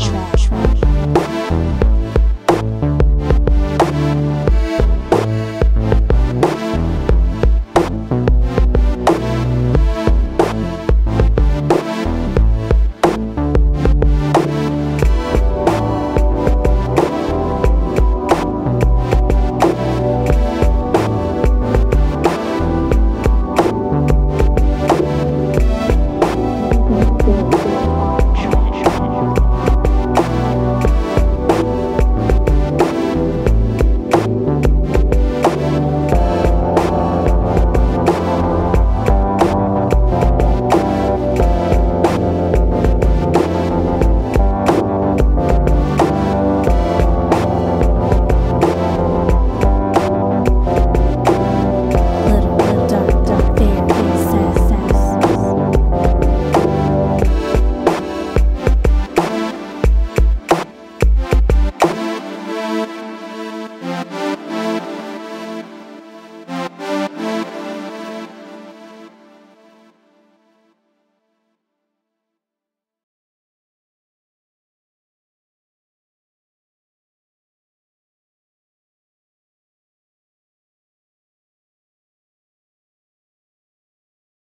trash.